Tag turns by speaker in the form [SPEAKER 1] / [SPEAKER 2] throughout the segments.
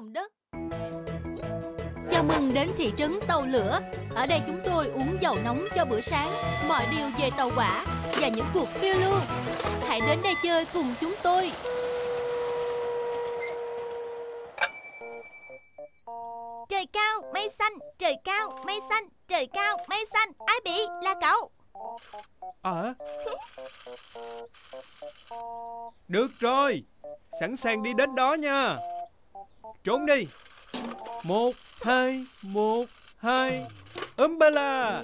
[SPEAKER 1] lòng đất. Chào mừng đến thị trấn Tàu Lửa. Ở đây chúng tôi uống dầu nóng cho bữa sáng. Mọi điều về tàu hỏa Và những cuộc phiêu lưu. Hãy đến đây chơi cùng chúng tôi.
[SPEAKER 2] Trời cao, mây xanh, trời cao, mây xanh, trời cao, mây xanh. Ai bị? Là cậu.
[SPEAKER 3] À Được rồi. Sẵn sàng đi đến đó nha Trốn đi. Một, hai, một, hai. Umbrella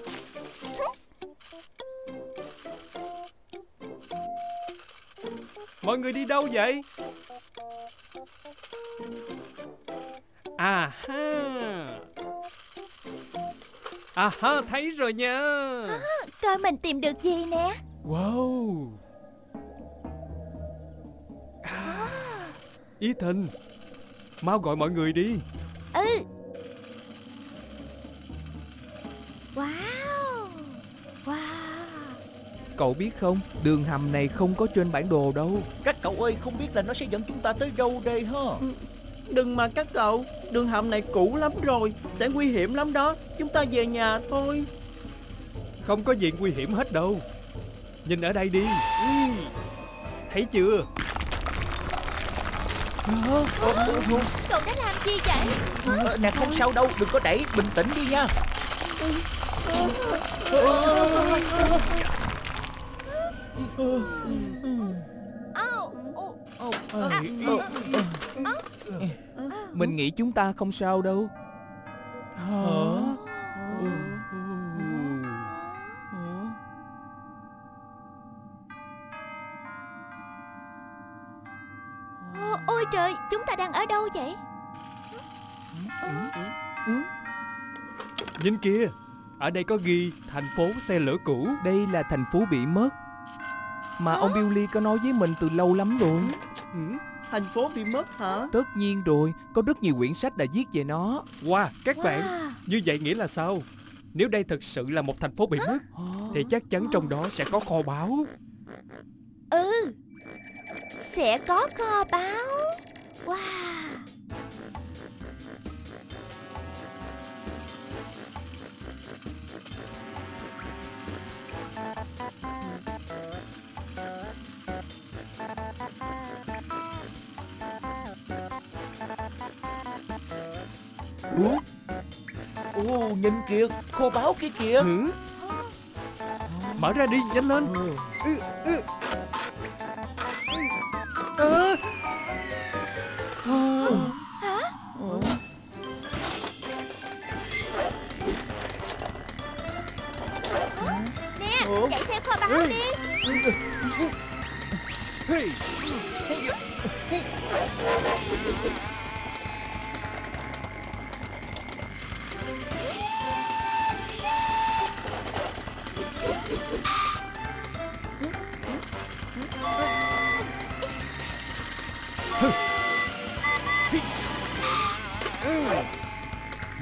[SPEAKER 3] Mọi người đi đâu vậy? À ha À ha, thấy rồi nha.
[SPEAKER 2] Coi mình tìm được gì nè?
[SPEAKER 3] Wow. À. Ethan Mau gọi mọi người đi.
[SPEAKER 2] Ừ. Wow. Wow.
[SPEAKER 4] Cậu biết không, đường hầm này không có trên bản đồ đâu.
[SPEAKER 5] Các cậu ơi không biết là nó sẽ dẫn chúng ta tới đâu đây ha
[SPEAKER 6] Đừng mà các cậu Đường hầm này cũ lắm rồi Sẽ nguy hiểm lắm đó. Chúng ta về nhà thôi.
[SPEAKER 3] Không có gì nguy hiểm hết đâu. Nhìn ở đây đi. Ừ. Thấy chưa
[SPEAKER 2] Cậu đã làm gì vậy
[SPEAKER 5] Ờ, Nè không sao đâu Đừng có đẩy Bình tĩnh đi nha
[SPEAKER 4] Mình nghĩ chúng ta không sao đâu
[SPEAKER 5] Hả?
[SPEAKER 2] Ôi trời, chúng ta đang ở đâu vậy?
[SPEAKER 3] Nhìn kia Ở đây có ghi thành phố xe lửa cũ.
[SPEAKER 4] Đây là thành phố bị mất. Mà ông Billy có nói với mình từ lâu lắm rồi.
[SPEAKER 3] Ừ.
[SPEAKER 6] Thành phố bị mất hả?
[SPEAKER 4] Tất nhiên rồi, có rất nhiều quyển sách đã viết về nó.
[SPEAKER 3] Wow, các bạn
[SPEAKER 2] Wow.
[SPEAKER 3] Như vậy nghĩa là sao? Nếu đây thực sự là một thành phố bị mất Thì chắc chắn trong đó sẽ có kho báu.
[SPEAKER 2] Ừ Sẽ có kho báu Wow
[SPEAKER 5] Ủa? Ồ nhìn kìa Kho báu kia kìa
[SPEAKER 3] ừ. Mở ra đi, nhanh lên ừ, ừ.
[SPEAKER 2] Chạy theo kho báu đi.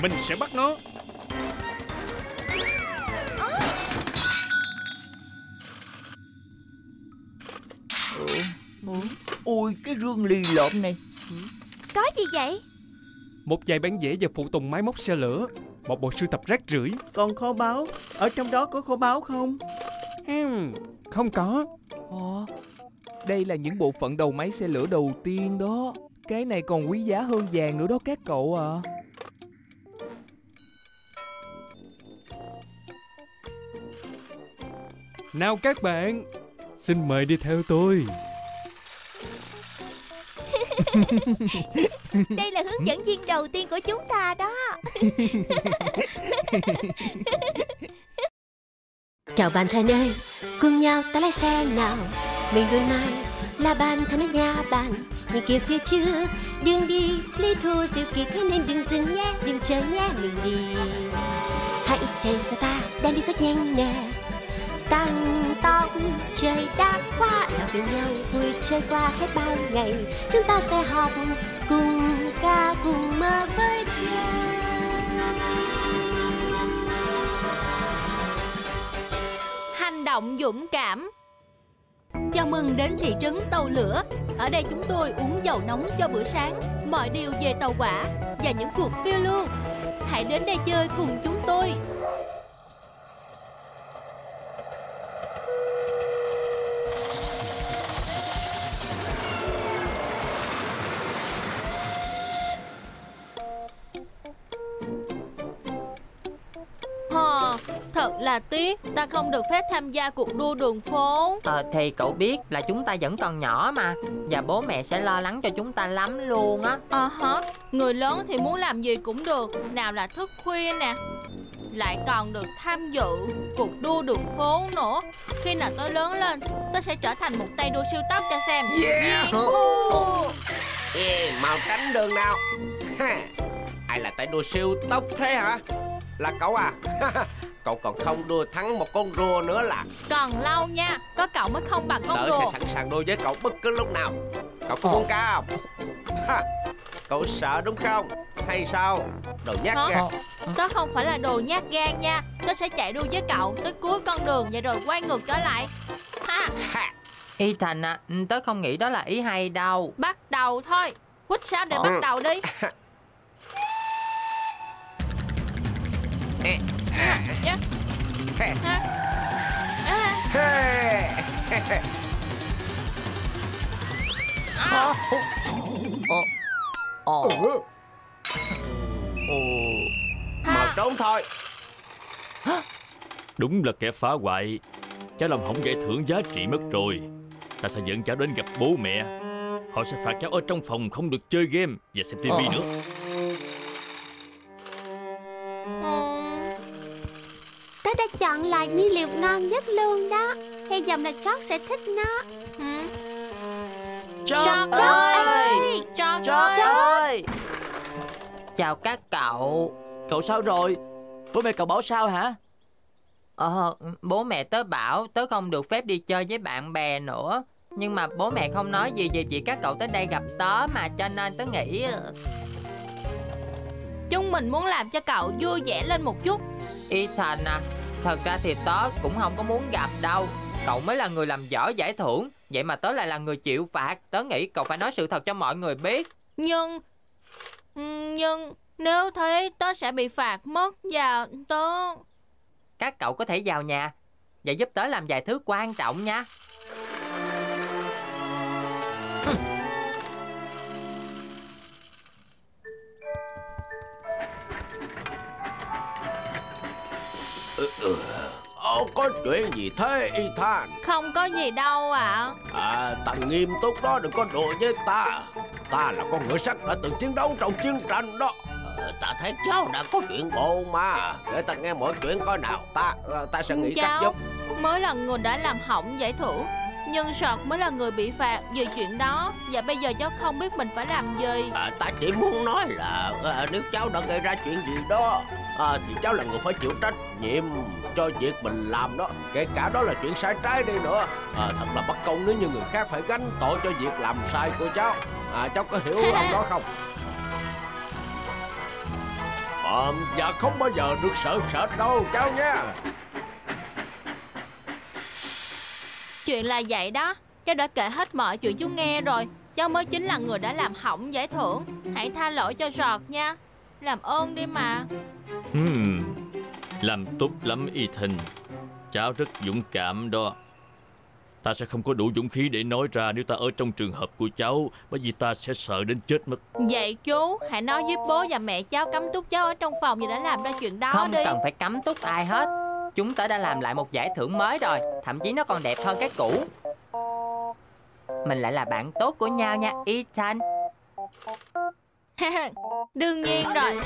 [SPEAKER 3] Mình sẽ bắt nó
[SPEAKER 5] Ôi cái rương lì lợm này.
[SPEAKER 2] Có gì vậy?
[SPEAKER 3] Một vài bản vẽ và phụ tùng máy móc xe lửa Một bộ sưu tập rác rưởi.
[SPEAKER 6] Còn kho báu Ở trong đó có kho báu không?
[SPEAKER 3] Hmm, Không có.
[SPEAKER 4] Ồ, Đây là những bộ phận đầu máy xe lửa đầu tiên đó. Cái này còn quý giá hơn vàng nữa đó các cậu ạ
[SPEAKER 3] Nào các bạn Xin mời đi theo tôi
[SPEAKER 2] Đây là hướng dẫn viên đầu tiên của chúng ta đó.
[SPEAKER 7] Chào bạn thân ơi, cùng nhau ta lái xe nào. Mình đôi mai là bạn thân ở nhà bạn. Nhìn kia phía trước, đường đi lý thú siêu kỳ thế nên đừng dừng nhé Đừng chờ nhé mình đi. Hãy chạy xa ta, đang đi rất nhanh nè. Tăng tóc trời đã qua Nào yêu nhau vui chơi qua hết bao ngày Chúng ta sẽ học cùng ca, cùng mơ với trời
[SPEAKER 1] Hành động dũng cảm Chào mừng đến thị trấn Tàu Lửa Ở đây chúng tôi uống dầu nóng cho bữa sáng mọi điều về tàu hỏa và những cuộc phiêu lưu. Hãy đến đây chơi cùng chúng tôi. Thật là tiếc ta không được phép tham gia cuộc đua đường phố.
[SPEAKER 8] Ờ thì cậu biết là chúng ta vẫn còn nhỏ mà Và bố mẹ sẽ lo lắng cho chúng ta lắm luôn á
[SPEAKER 1] À hả, người lớn thì muốn làm gì cũng được Nào là thức khuya nè Lại còn được tham dự cuộc đua đường phố nữa Khi nào tôi lớn lên Tôi sẽ trở thành một tay đua siêu tốc cho xem
[SPEAKER 9] Yeah.
[SPEAKER 1] Yee-hoo.
[SPEAKER 9] Ê, mau tránh đường nào Ha, Ai là tay đua siêu tốc thế hả Là cậu à? Cậu còn không đua thắng một con rùa nữa là.
[SPEAKER 1] Còn lâu nha Có cậu mới không bằng con
[SPEAKER 9] Tớ
[SPEAKER 1] rùa.
[SPEAKER 9] sẽ sẵn sàng đua với cậu bất cứ lúc nào. Cậu có muốn ca không? Ha, Cậu sợ đúng không? Hay sao? Đồ nhát
[SPEAKER 1] Hả?
[SPEAKER 9] gan.
[SPEAKER 1] Tớ không phải là đồ nhát gan nha Tớ sẽ chạy đua với cậu tới cuối con đường Và rồi quay ngược trở lại. Ha,
[SPEAKER 9] Ha,
[SPEAKER 8] Y Thành à, tớ không nghĩ đó là ý hay đâu.
[SPEAKER 1] Bắt đầu thôi. Quýt sao để
[SPEAKER 9] Ờ.
[SPEAKER 1] bắt đầu đi À.
[SPEAKER 9] Mau trốn thôi
[SPEAKER 10] Đúng là kẻ phá hoại Cháu làm hỏng giải thưởng giá trị mất rồi Ta sẽ dẫn cháu đến gặp bố mẹ Họ sẽ phạt cháu ở trong phòng không được chơi game Và xem tivi
[SPEAKER 8] Ờ.
[SPEAKER 10] nữa
[SPEAKER 7] ngon nhất luôn đó. Hy vọng là George sẽ thích nó.
[SPEAKER 1] Ừm.
[SPEAKER 6] George ơi!
[SPEAKER 1] George ơi!
[SPEAKER 8] Chào các cậu.
[SPEAKER 6] Cậu sao rồi? Bố mẹ cậu bảo sao hả?
[SPEAKER 8] Ờ, bố mẹ tớ bảo tớ không được phép đi chơi với bạn bè nữa. Nhưng mà bố mẹ không nói gì về việc các cậu tới đây gặp tớ mà cho nên tớ nghĩ ờ,
[SPEAKER 1] Chúng mình muốn làm cho cậu vui vẻ lên một chút.
[SPEAKER 8] Ethan à, thật ra thì tớ cũng không có muốn gặp đâu. Cậu mới là người làm dở giải thưởng. Vậy mà tớ lại là người chịu phạt. Tớ nghĩ cậu phải nói sự thật cho mọi người biết.
[SPEAKER 1] Nhưng Nhưng Nếu thế tớ sẽ bị phạt mất Và tớ.
[SPEAKER 8] Các cậu có thể vào nhà Và giúp tớ làm vài thứ quan trọng nha
[SPEAKER 9] Ồ, có chuyện gì thế Ethan
[SPEAKER 1] Không có gì đâu ạ.
[SPEAKER 9] À, ta nghiêm túc đó, đừng có đùa với ta. Ta là con ngựa sắt đã từng chiến đấu trong chiến tranh đó. Ờ, Ta thấy cháu đã có chuyện bộ mà. Để ta nghe mọi chuyện coi nào. Ta ờ, ta sẽ nghĩ cách
[SPEAKER 1] Cháu
[SPEAKER 9] giúp.
[SPEAKER 1] mới là người đã làm hỏng giải thưởng Nhưng Sọt mới là người bị phạt vì chuyện đó. Và bây giờ cháu không biết mình phải làm gì.
[SPEAKER 9] À, Ta chỉ muốn nói là à, Nếu cháu đã gây ra chuyện gì đó à, Thì cháu là người phải chịu trách nhiệm cho việc mình làm đó. Kể cả đó là chuyện sai trái đi nữa. À, Thật là bất công nếu như người khác phải gánh tội cho việc làm sai của cháu. À, Cháu có hiểu lòng đó không? À, và không bao giờ được sợ sệt đâu cháu nha
[SPEAKER 1] Chuyện là vậy đó. Cháu đã kể hết mọi chuyện chú nghe rồi. Cháu mới chính là người đã làm hỏng giải thưởng. Hãy tha lỗi cho Sọt nha Làm ơn đi mà.
[SPEAKER 10] Hmm. Làm tốt lắm Ethan. Cháu rất dũng cảm đó. Ta sẽ không có đủ dũng khí để nói ra nếu ta ở trong trường hợp của cháu Bởi vì ta sẽ sợ đến chết mất.
[SPEAKER 1] Vậy chú hãy nói với bố và mẹ cháu cấm túc cháu ở trong phòng Vì đã làm ra chuyện đó
[SPEAKER 8] Không
[SPEAKER 1] đi.
[SPEAKER 8] cần phải cấm túc ai hết. Chúng tớ đã làm lại một giải thưởng mới rồi Thậm chí nó còn đẹp hơn cái cũ. Mình lại là bạn tốt của nhau nha Ethan
[SPEAKER 1] Đương nhiên rồi.